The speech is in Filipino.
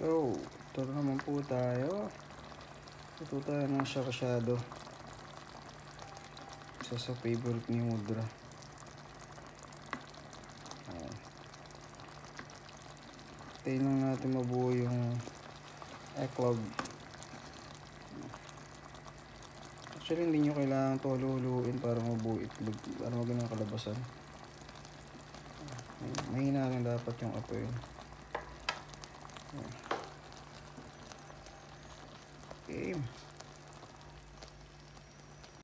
So, ito na naman po tayo. Ito tayo ng Sharshado. Isa sa favorite ni Mudra. Ayan. Lang natin mabuo yung eklog. Actually, hindi nyo kailangan ito luluin para mabuo itlog. Para maganda ang kalabasan. Mahina lang dapat yung apoy. Ok.